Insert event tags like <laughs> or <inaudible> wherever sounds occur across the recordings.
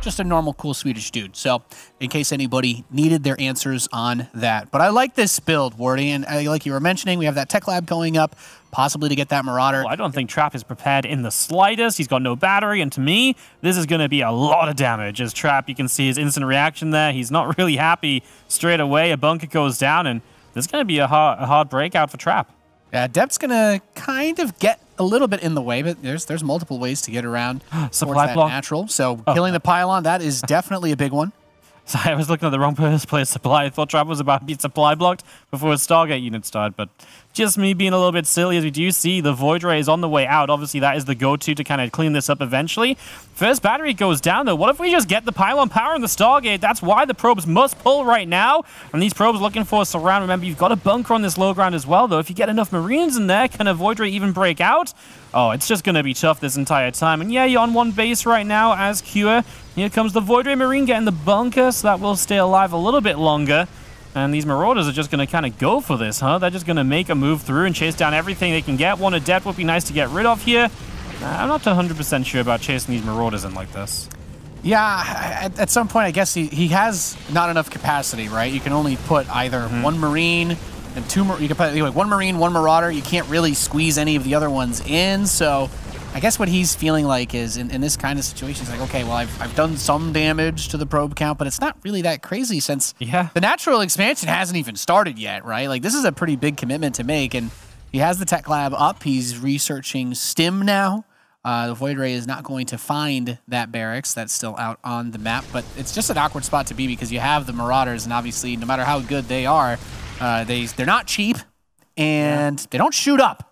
just a normal, cool Swedish dude. So, in case anybody needed their answers on that. But I like this build, Wardi, and uh, like you were mentioning, we have that tech lab going up, possibly to get that Marauder. Well, I don't think Trap is prepared in the slightest. He's got no battery, and to me, this is going to be a lot of damage. As Trap, you can see his instant reaction there. He's not <laughs> really happy straight away. A bunker goes down, and this is going to be a hard, a hard breakout for Trap. Yeah, Adept's gonna kind of get a little bit in the way, but there's there's multiple ways to get around <gasps> Supply that block. natural. So Oh. killing the pylon, that is definitely a big one. <laughs> Sorry, I was looking at the wrong place supply. I thought Trap was about to be supply blocked before his Stargate unit started, but just me being a little bit silly as we do see the Void Ray is on the way out. Obviously, that is the go-to to kind of clean this up eventually. First battery goes down, though. What if we just get the pylon power in the Stargate? That's why the probes must pull right now. And these probes looking for a surround. Remember, you've got a bunker on this low ground as well, though. If you get enough Marines in there, can a Void Ray even break out? Oh, it's just going to be tough this entire time. And yeah, you're on one base right now as Cure. Here comes the Void Ray Marine getting the bunker, so that will stay alive a little bit longer. And these Marauders are just going to kind of go for this, huh? They're just going to make a move through and chase down everything they can get. One Adept would be nice to get rid of here. I'm not 100% sure about chasing these Marauders in like this. Yeah, at, at some point, I guess he, he has not enough capacity, right? You can only put either Mm-hmm. one Marine and two. You can put anyway, one Marine, one Marauder. You can't really squeeze any of the other ones in. So, I guess what he's feeling like is in, in this kind of situation, he's like, okay, well, I've, I've done some damage to the probe count, but it's not really that crazy since Yeah. the natural expansion hasn't even started yet, right? Like, this is a pretty big commitment to make, and he has the tech lab up. He's researching STIM now. Uh, the Void Ray is not going to find that barracks that's still out on the map, but it's just an awkward spot to be because you have the Marauders, and obviously, no matter how good they are, uh, they they're not cheap, and they don't shoot up.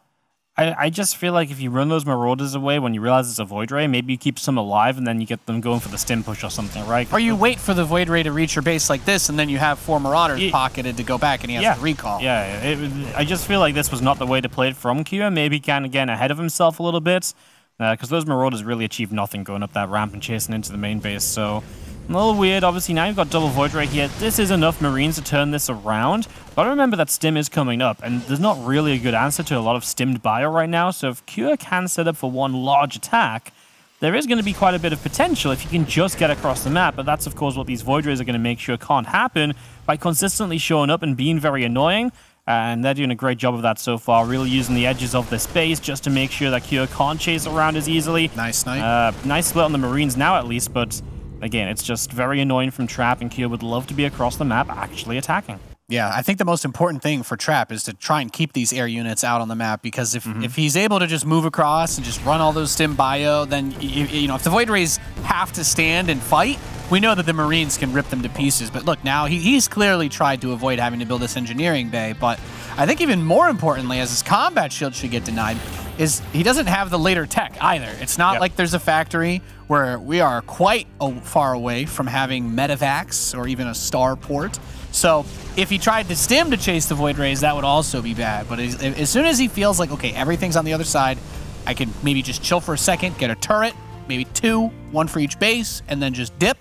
I, I just feel like if you run those Marauders away when you realize it's a Void Ray, maybe you keep some alive and then you get them going for the stim push or something, right? Or you wait for the Void Ray to reach your base like this, and then you have four Marauders Ye- pocketed to go back, and he has yeah. to recall. Yeah, it, I just feel like this was not the way to play it from Cure. Maybe kind of getting ahead of himself a little bit. Uh, because those Marauders really achieved nothing going up that ramp and chasing into the main base. So, a little weird. Obviously, now you've got double Void Ray here. This is enough Marines to turn this around. But remember that Stim is coming up. And there's not really a good answer to a lot of Stimmed bio right now. So, if Cure can set up for one large attack, there is going to be quite a bit of potential if you can just get across the map. But that's, of course, what these Void Rays are going to make sure can't happen by consistently showing up and being very annoying. And they're doing a great job of that so far, really using the edges of the space just to make sure that Cure can't chase around as easily. Nice snipe. Uh, nice split on the Marines now, at least, but again, it's just very annoying from Trap, and Cure would love to be across the map actually attacking. Yeah, I think the most important thing for Trap is to try and keep these air units out on the map because if, Mm-hmm. if he's able to just move across and just run all those stim bio, then you, you know if the Void Rays have to stand and fight, we know that the Marines can rip them to pieces. But look, now he, he's clearly tried to avoid having to build this engineering bay. But I think even more importantly, as his combat shield should get denied, is he doesn't have the later tech either. It's not Yep. like there's a factory where we are quite a, far away from having medevacs or even a star port. So if he tried to stim to chase the Void Rays, that would also be bad. But as, as soon as he feels like, okay, everything's on the other side, I can maybe just chill for a second, get a turret, maybe two, one for each base, and then just dip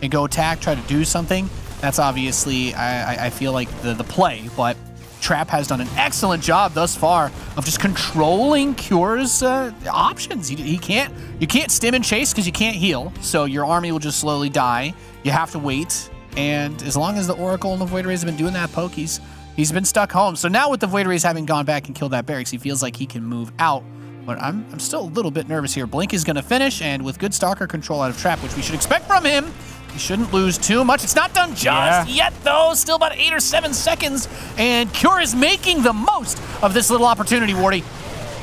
and go attack, try to do something. That's obviously, I, I- I feel like, the, the play. But Trap has done an excellent job thus far of just controlling Cure's uh, options. He, he can't, you can't stim and chase because you can't heal, so your army will just slowly die. You have to wait, and as long as the Oracle and the Void Rays have been doing that poke, he's, he's been stuck home. So now with the Void Rays having gone back and killed that barracks, he feels like he can move out. But I'm, I'm still a little bit nervous here. Blink is going to finish, and with good Stalker control out of Trap, which we should expect from him, he shouldn't lose too much. It's not done just Yeah. yet, though. Still about eight or seven seconds, and Cure is making the most of this little opportunity, Wardi.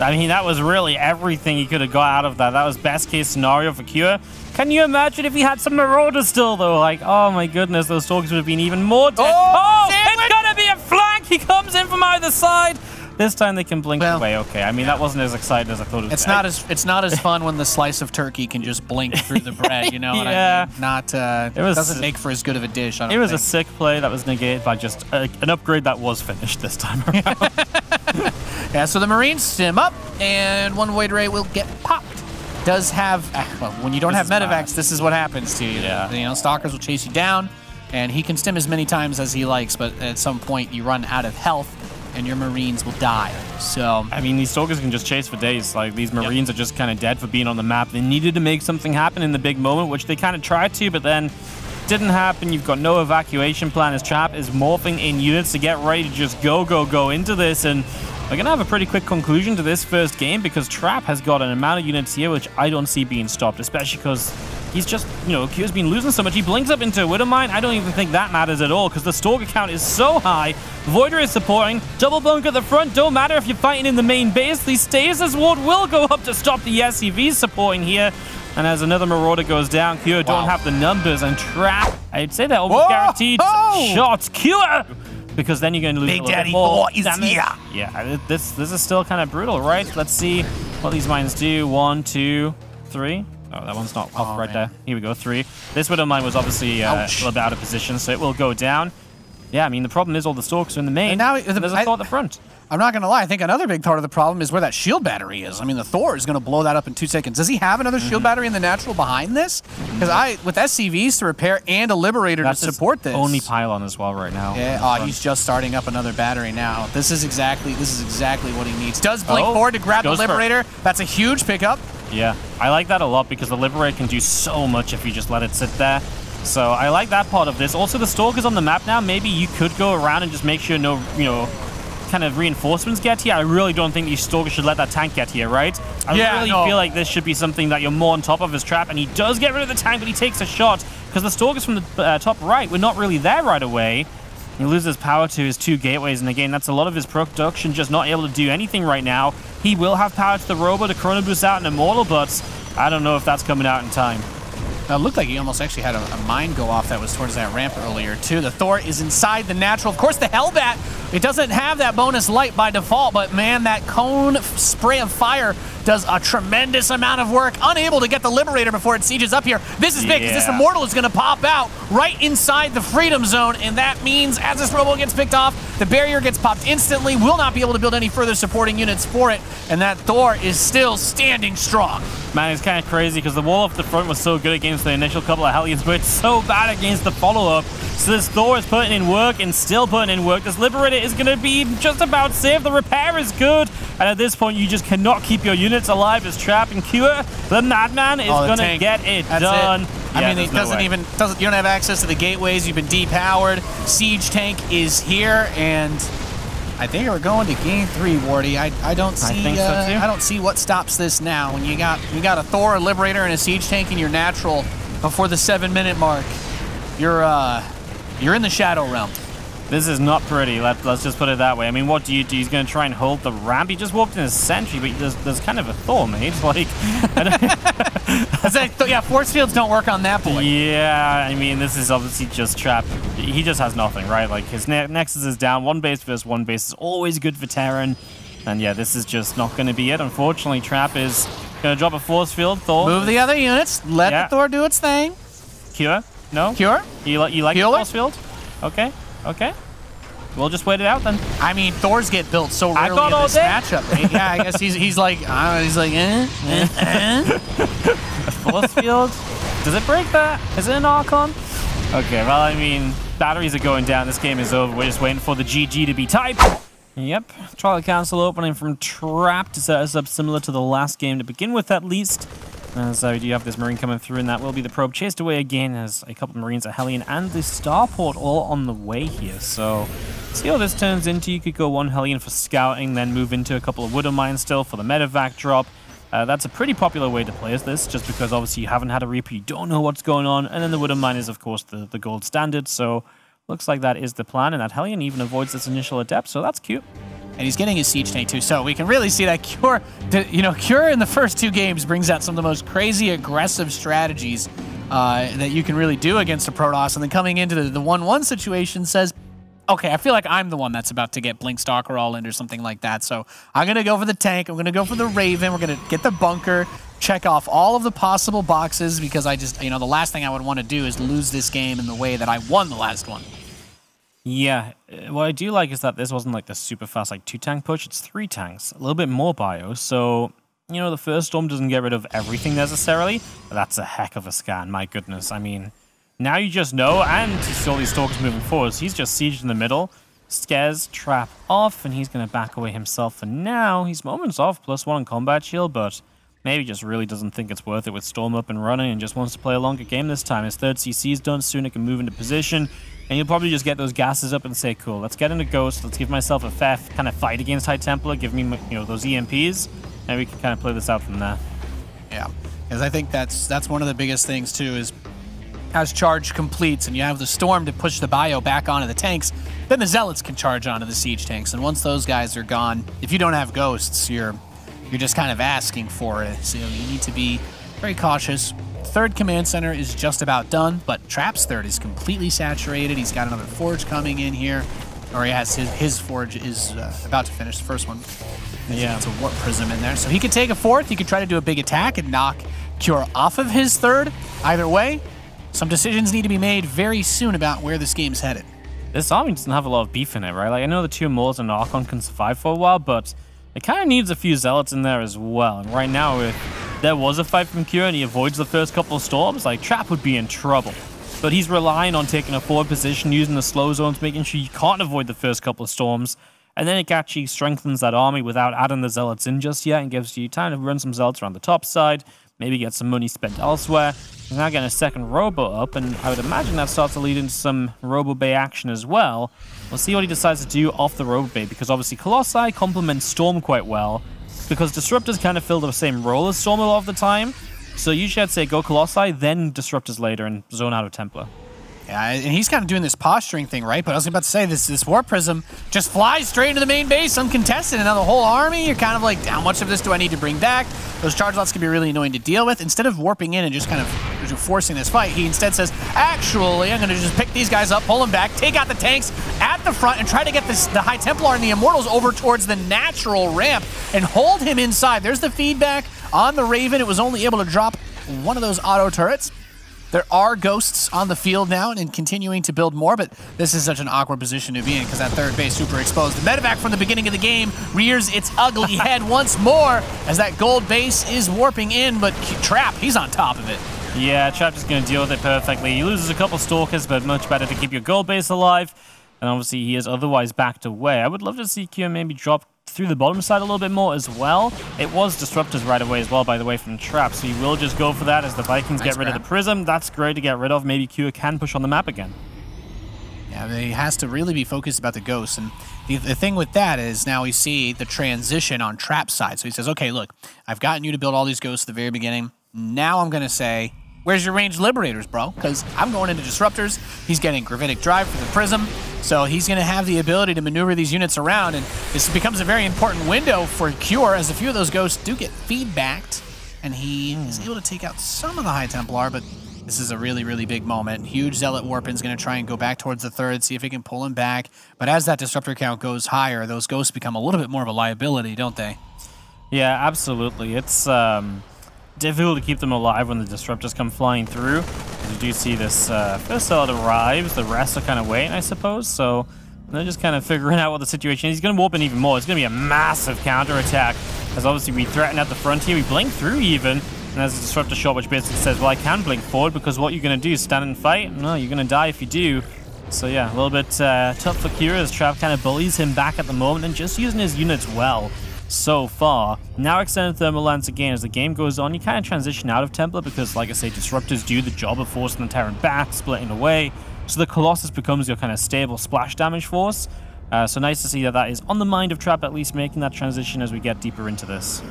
I mean, that was really everything he could have got out of that. That was best case scenario for Cure. Can you imagine if he had some Marauders still, though? Like, oh my goodness, those Stalkers would have been even more dead. Oh, oh it's gonna be a flank! He comes in from either side! This time they can blink Well- away. Okay, I mean, that wasn't as exciting as I thought it was. It's not as it's not as fun when the <laughs> slice of turkey can just blink through the bread. You know what <laughs> Yeah. I mean? Not uh, it was- doesn't make for as good of a dish. I don't It was a sick play that was negated by just a, an upgrade that was finished this time <laughs> around. Yeah, so the Marines stim up, and one Void Ray will get popped. Does have, ah, well, when you don't This have medevacs, bad. this is what happens to you. Yeah. You know, Stalkers will chase you down, and he can stim as many times as he likes, but at some point you run out of health. And your Marines will die. So I mean, these Stalkers can just chase for days. Like, these Marines are just kind of dead for being on the map. They needed to make something happen in the big moment, which they kind of tried to, but then didn't happen. You've got no evacuation plan as Trap is morphing in units to get ready to just go, go, go into this. And we're going to have a pretty quick conclusion to this first game because Trap has got an amount of units here which I don't see being stopped, especially because he's just, you know, Cure's been losing so much. He blinks up into a Widow Mine. I don't even think that matters at all because the Stalker count is so high. Voider is supporting. Double bunk at the front. Don't matter if you're fighting in the main base. The Stasis Ward will go up to stop the SCV supporting here. And as another Marauder goes down, Cure wow. don't have the numbers and Trap. I'd say they're almost Whoa! guaranteed oh! shots. Cure! Because then you're going to lose Big a little Daddy more is damage. here. Yeah, this this is still kind of brutal, right? Let's see what these mines do. One, two, three. Oh, that one's not off oh, right man. there. Here we go, three. This Widow Mine was obviously uh, a little bit out of position, so it will go down. Yeah, I mean, the problem is all the stalks are in the main. And now the, there's a I, thought at the front. I'm not going to lie. I think another big part of the problem is where that shield battery is. I mean, the Thor is going to blow that up in two seconds. Does he have another mm -hmm. shield battery in the natural behind this? Because I, with SCVs to repair and a Liberator That's to support this. only pylon as well right now. Yeah, oh, he's just starting up another battery now. This is exactly this is exactly what he needs. Does blink oh, forward to grab the Liberator. That's a huge pickup. Yeah, I like that a lot because the Liberator can do so much if you just let it sit there. So I like that part of this. Also, the Stalker's on the map now. Maybe you could go around and just make sure no, you know, kind of reinforcements get here, I really don't think these Stalkers should let that tank get here, right? I yeah, really no. feel like this should be something that you're more on top of his trap, and he does get rid of the tank, but he takes a shot, because the Stalkers from the uh, top right were not really there right away. He loses power to his two gateways, and again, that's a lot of his production just not able to do anything right now. He will have power to the Robo to Chrono Boost out an Immortal, but I don't know if that's coming out in time. Now, It looked like he almost actually had a, a, mine go off that was towards that ramp earlier, too. The Thor is inside the natural. Of course, the Hellbat, it doesn't have that bonus light by default, but man, that cone spray of fire does a tremendous amount of work. Unable to get the Liberator before it sieges up here. This is big, because yeah. this Immortal is going to pop out right inside the Freedom Zone, and that means as this Robo gets picked off, the barrier gets popped instantly, will not be able to build any further supporting units for it, and that Thor is still standing strong. Man, it's kind of crazy because the wall off the front was so good against the initial couple of Hellions, but it's so bad against the follow-up. So this Thor is putting in work and still putting in work. This Liberator is going to be just about safe. The repair is good. And at this point, you just cannot keep your units alive as Trap and Cure. The Madman is oh, going to get it That's done. It. I yeah, mean, it doesn't no even doesn't. You don't have access to the gateways. You've been depowered. Siege tank is here, and I think we're going to game three, Wardi. I, I don't see I, uh, so I don't see what stops this now. When you got you got a Thor, a Liberator, and a Siege tank in your natural before the seven minute mark, you're uh you're in the Shadow Realm. This is not pretty. Let, us just put it that way. I mean, what do you do? He's going to try and hold the ramp. He just walked in a sentry, but there's, there's kind of a Thor, mate. <laughs> Like, <laughs> like, yeah, force fields don't work on that boy. Yeah, I mean, this is obviously just trap. He just has nothing, right? Like, his ne Nexus is down. One base versus one base is always good for Terran. And yeah, this is just not going to be it. Unfortunately, Trap is going to drop a force field. Thor. Move the other units. Let yeah. the Thor do its thing. Cure? No? Cure? You, li you like Healer? the force field? Okay. Okay. We'll just wait it out then. I mean, Thors get built so rarely in this day. matchup. <laughs> yeah, I guess he's he's like uh, he's like eh, eh, eh. <laughs> Force field. Does it break that? Is it an Archon? Okay, well, I mean, batteries are going down. This game is over. We're just waiting for the GG to be typed. Yep, Twilight Council opening from Trap to set us up similar to the last game to begin with, at least. As uh, we do have this Marine coming through, and that will be the probe chased away again as a couple of Marines, a Hellion, and the Starport all on the way here. So, see how this turns into. You could go one Hellion for scouting, then move into a couple of Widow Mines still for the medevac drop. Uh, that's a pretty popular way to play as this, just because obviously you haven't had a Reaper, you don't know what's going on, and then the Widow Mine is, of course, the, the gold standard, so looks like that is the plan, and that Hellion even avoids this initial Adept, so that's cute and he's getting his siege tank too. So we can really see that Cure, you know, Cure in the first two games brings out some of the most crazy aggressive strategies uh, that you can really do against a Protoss. And then coming into the 1-1 situation says, okay, I feel like I'm the one that's about to get Blink Stalker all in or something like that. So I'm going to go for the tank. I'm going to go for the Raven. We're going to get the bunker, check off all of the possible boxes because I just, you know, the last thing I would want to do is lose this game in the way that I won the last one. Yeah, uh, what I do like is that this wasn't like the super fast like two tank push. It's three tanks, a little bit more bio. So you know the first storm doesn't get rid of everything necessarily, but that's a heck of a scan. My goodness, I mean, now you just know, and all these stalkers moving forward. So he's just sieged in the middle. scares Trap off, and he's going to back away himself for now. He's moments off, plus one on combat shield, but maybe just really doesn't think it's worth it with Storm up and running and just wants to play a longer game this time. His third CC is done, soon it can move into position, and you'll probably just get those gases up and say, cool, let's get into Ghost, let's give myself a fair kind of fight against High Templar, give me, you know, those EMPs, and we can kind of play this out from there. Yeah, because I think that's that's one of the biggest things too is as charge completes and you have the storm to push the bio back onto the tanks, then the zealots can charge onto the siege tanks. And once those guys are gone, if you don't have ghosts, you're you're just kind of asking for it. So you need to be very cautious. Third command center is just about done, but Trap's third is completely saturated. He's got another forge coming in here, or he has his his forge is uh, about to finish the first one. Yeah, it's a warp prism in there, so he could take a fourth. He could try to do a big attack and knock Cure off of his third. Either way, some decisions need to be made very soon about where this game's headed. This army doesn't have a lot of beef in it, right? Like, I know the two Mauls and Archon can survive for a while, but it kind of needs a few Zealots in there as well. And right now, if there was a fight from Cure and he avoids the first couple of storms, like, Trap would be in trouble. But he's relying on taking a forward position, using the slow zones, making sure you can't avoid the first couple of storms. And then it actually strengthens that army without adding the Zealots in just yet and gives you time to run some Zealots around the top side, maybe get some money spent elsewhere. He's now getting a second Robo up, and I would imagine that starts to lead into some Robo Bay action as well. We'll see what he decides to do off the Robo Bay, because obviously Colossi complement Storm quite well, because Disruptors kind of fill the same role as Storm a lot of the time. So usually I'd say go Colossi, then Disruptors later, and zone out of Templar. Yeah, and he's kind of doing this posturing thing, right? But I was about to say, this this Warp Prism just flies straight into the main base uncontested, and now the whole army, you're kind of like, how much of this do I need to bring back? Those charge lots can be really annoying to deal with. Instead of warping in and just kind of forcing this fight, he instead says, actually, I'm going to just pick these guys up, pull them back, take out the tanks at the front, and try to get this, the High Templar and the Immortals over towards the natural ramp and hold him inside. There's the feedback on the Raven. It was only able to drop one of those auto turrets. There are ghosts on the field now and continuing to build more, but this is such an awkward position to be in because that third base super exposed. The medevac from the beginning of the game rears its ugly head <laughs> once more as that gold base is warping in, but Trap, he's on top of it. Yeah, Trap is going to deal with it perfectly. He loses a couple stalkers, but much better to keep your gold base alive. And obviously, he is otherwise backed away. I would love to see Cure maybe drop through the bottom side a little bit more as well. It was Disruptors right away as well, by the way, from Trap, so you will just go for that as the Vikings nice get rid grab. of the Prism. That's great to get rid of. Maybe Cure can push on the map again. Yeah, he has to really be focused about the ghosts. And the, the thing with that is now we see the transition on Trap side. So he says, okay, look, I've gotten you to build all these ghosts at the very beginning. Now I'm going to say, Where's your ranged liberators, bro? Because I'm going into disruptors. He's getting gravitic drive for the prism, so he's going to have the ability to maneuver these units around, and this becomes a very important window for Cure, as a few of those ghosts do get feedbacked, and he is able to take out some of the High Templar, but this is a really, really big moment. Huge Zealot Warpin's going to try and go back towards the third, see if he can pull him back. But as that disruptor count goes higher, those ghosts become a little bit more of a liability, don't they? Yeah, absolutely. It's um, difficult to keep them alive when the disruptors come flying through. You do see this uh, first cell arrives, the rest are kind of waiting, I suppose, so they're just kind of figuring out what the situation is. He's going to warp in even more. It's going to be a massive counterattack, as obviously we threaten at the front here. We blink through even, and there's a disruptor shot which basically says, well, I can blink forward because what you're going to do is stand and fight? No, you're going to die if you do. So yeah, a little bit uh, tough for Cure as Trap kind of bullies him back at the moment and just using his units well so far. Now extended thermal lance again. As the game goes on, you kind of transition out of Templar because, like I say, disruptors do the job of forcing the Terran back, splitting away. So the Colossus becomes your kind of stable splash damage force. Uh, so nice to see that that is on the mind of Trap, at least making that transition as we get deeper into this.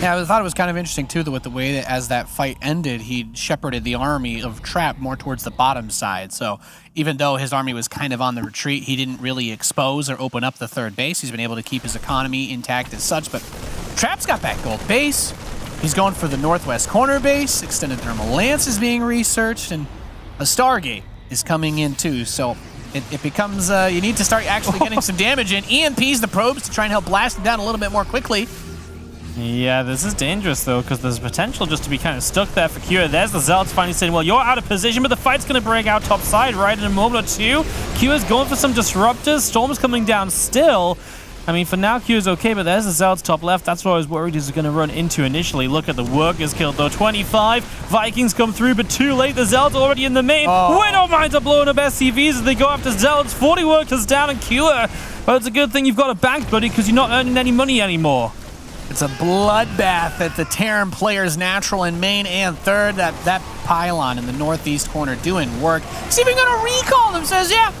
Yeah, I thought it was kind of interesting too, with the way that as that fight ended, he shepherded the army of Trap more towards the bottom side. So even though his army was kind of on the retreat, he didn't really expose or open up the third base. He's been able to keep his economy intact as such. But Trap's got that gold base. He's going for the northwest corner base. Extended thermal lance is being researched, and a Stargate is coming in too. So it, it becomes uh, you need to start actually getting <laughs> some damage in. EMPs the probes to try and help blast him down a little bit more quickly. Yeah, this is dangerous, though, because there's potential just to be kind of stuck there for Cure. There's the Zealots finally saying, well, you're out of position, but the fight's going to break out top side right in a moment or two. Cure's going for some disruptors. Storm's coming down still. I mean, for now, Cure is okay, but there's the Zealots top left. That's what I was worried he's going to run into initially. Look at the workers killed, though. 25. Vikings come through, but too late. The Zealots already in the main. Oh. Widowmines are blowing up SCVs as they go after Zealots. 40 workers down and Cure. But it's a good thing you've got a bank, buddy, because you're not earning any money anymore. It's a bloodbath at the Terran players, natural in main and third. That that pylon in the northeast corner doing work. He's even gonna recall them. Says, yeah,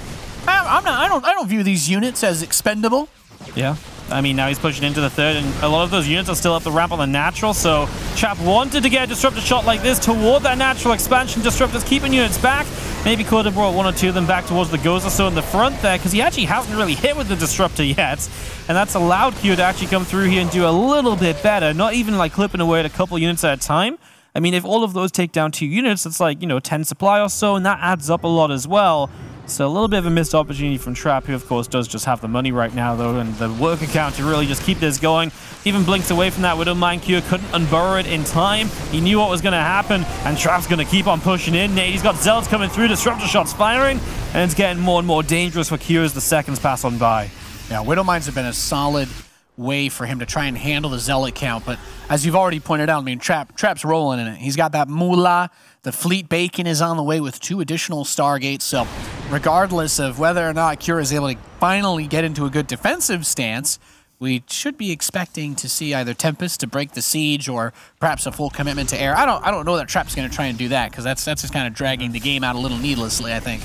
I, I'm not. I don't. I don't view these units as expendable. Yeah. I mean, now he's pushing into the third, and a lot of those units are still up the ramp on the natural, so Trap wanted to get a disruptor shot like this toward that natural expansion. Disruptors keeping units back. Maybe could have brought one or two of them back towards the or so in the front there, because he actually hasn't really hit with the disruptor yet, and that's allowed Cure to actually come through here and do a little bit better, not even like clipping away at a couple units at a time. I mean, if all of those take down two units, it's like, you know, 10 supply or so, and that adds up a lot as well. So a little bit of a missed opportunity from Trap, who of course does just have the money right now though, and the work account to really just keep this going. Even blinks away from that Widowmine Cure, couldn't unburrow it in time. He knew what was going to happen, and Trap's going to keep on pushing in. Nate, he's got Zealots coming through, Disruptor shots firing, and it's getting more and more dangerous for Cure as the seconds pass on by. Yeah, Widowmines have been a solid way for him to try and handle the Zealot count, but as you've already pointed out, I mean, Trap Trap's rolling in it. He's got that Moolah, the Fleet Beacon is on the way with two additional Stargates, so regardless of whether or not Cure is able to finally get into a good defensive stance, we should be expecting to see either Tempest to break the siege or perhaps a full commitment to air. I don't I don't know that Trap's going to try and do that because that's that's just kind of dragging the game out a little needlessly, I think.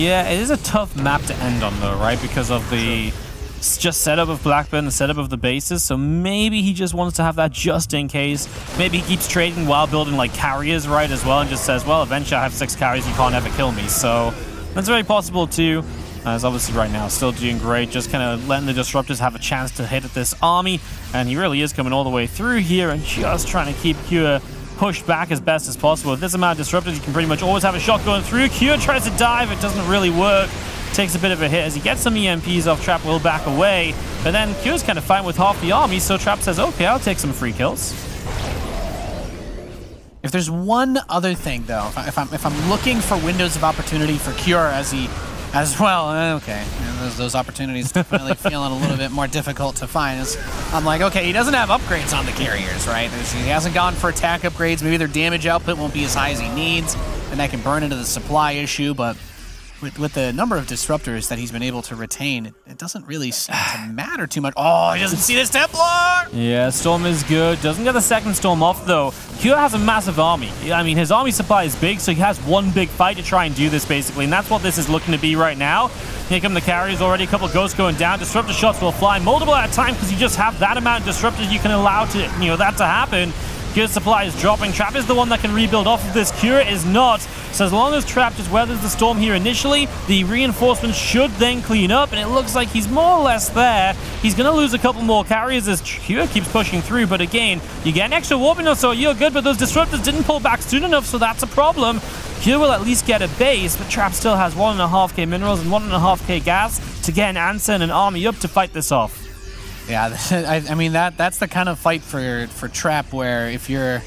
Yeah, it is a tough map to end on though, right? Because of the just setup of Blackburn, the setup of the bases, so maybe he just wants to have that just in case. Maybe he keeps trading while building like carriers, right, as well, and just says, well, eventually I have six carriers, you can't ever kill me. So that's very possible too. Uh, is obviously right now still doing great, just kind of letting the Disruptors have a chance to hit at this army, and he really is coming all the way through here and just trying to keep Cure pushed back as best as possible. With this amount of Disruptors, you can pretty much always have a shot going through. Cure tries to dive, it doesn't really work. Takes a bit of a hit as he gets some EMPs off Trap, will back away, but then Cure's kind of fine with half the army, so Trap says, okay, I'll take some free kills. If there's one other thing, though, if I'm if I'm looking for windows of opportunity for Cure as he as well, eh, okay, those, those opportunities definitely <laughs> feeling a little bit more difficult to find. It's, I'm like, okay, he doesn't have upgrades on the carriers, right? There's, he hasn't gone for attack upgrades. Maybe their damage output won't be as high as he needs, and that can burn into the supply issue, but with, with the number of disruptors that he's been able to retain, it, it doesn't really seem to <sighs> matter too much. Oh, he doesn't see this Templar! Yeah, Storm is good. Doesn't get the second Storm off, though. Cure has a massive army. I mean, his army supply is big, so he has one big fight to try and do this, basically. And that's what this is looking to be right now. Here come the carriers already. A couple ghosts going down. Disruptor shots will fly multiple at a time because you just have that amount of disruptors you can allow to, you know, that to happen. Cure supply is dropping. Trap is the one that can rebuild off of this. Cure is not. So as long as Trap just weathers the storm here initially, the reinforcements should then clean up, and it looks like he's more or less there. He's going to lose a couple more carriers as Cure keeps pushing through, but again, you get an extra warping so you're good, but those disruptors didn't pull back soon enough, so that's a problem. Cure will at least get a base, but Trap still has 1.5k minerals and 1.5k gas to get an answer and an army up to fight this off. Yeah, <laughs> I, I, mean that that's the kind of fight for for Trap where if you're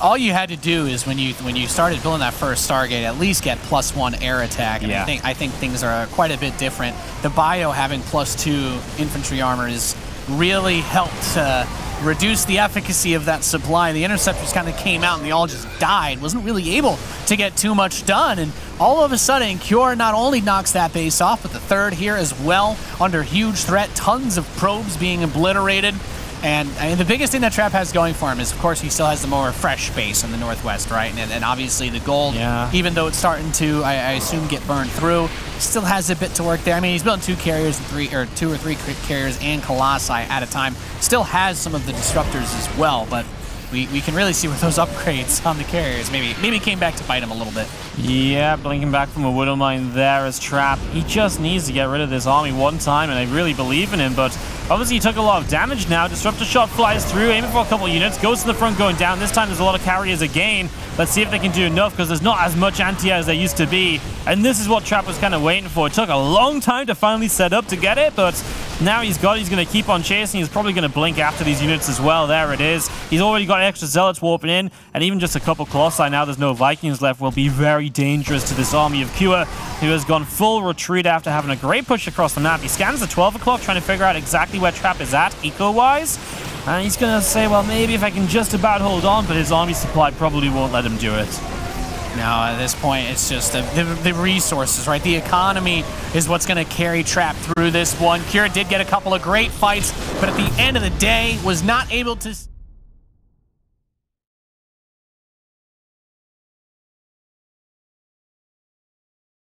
all you had to do is when you when you started building that first Stargate, at least get plus one air attack. And yeah. I think I think things are quite a bit different. The bio having plus two infantry armor is really helped uh, reduce the efficacy of that supply. The interceptors kind of came out and they all just died. Wasn't really able to get too much done. And all of a sudden, Cure not only knocks that base off, but the third here as well under huge threat. Tons of probes being obliterated. And I mean, the biggest thing that Trap has going for him is, of course, he still has the more fresh base in the northwest, right? And, and obviously the gold, yeah. even though it's starting to, I, I, assume, get burned through, still has a bit to work there. I mean, he's building two carriers, and three or two or three carriers and Colossi at a time. Still has some of the disruptors as well, but we, we can really see where those upgrades on the carriers maybe maybe came back to bite him a little bit. Yeah, blinking back from a Widowmine there as Trap. He just needs to get rid of this army one time, and I really believe in him, but obviously he took a lot of damage now. Disruptor shot flies through, aiming for a couple units, goes to the front going down. This time there's a lot of carriers again. Let's see if they can do enough, because there's not as much anti as there used to be, and this is what Trap was kind of waiting for. It took a long time to finally set up to get it, but Now he's got, he's going to keep on chasing. He's probably going to blink after these units as well. There it is. He's already got extra zealots warping in, and even just a couple Colossi now there's no Vikings left will be very dangerous to this army of Cure, who has gone full retreat after having a great push across the map. He scans the 12 o'clock, trying to figure out exactly where Trap is at, eco-wise. And he's going to say, well, maybe if I can just about hold on, but his army supply probably won't let him do it. Now, at this point, it's just the, the, the resources, right? The economy is what's going to carry Trap through this one. Cure did get a couple of great fights, but at the end of the day, was not able to...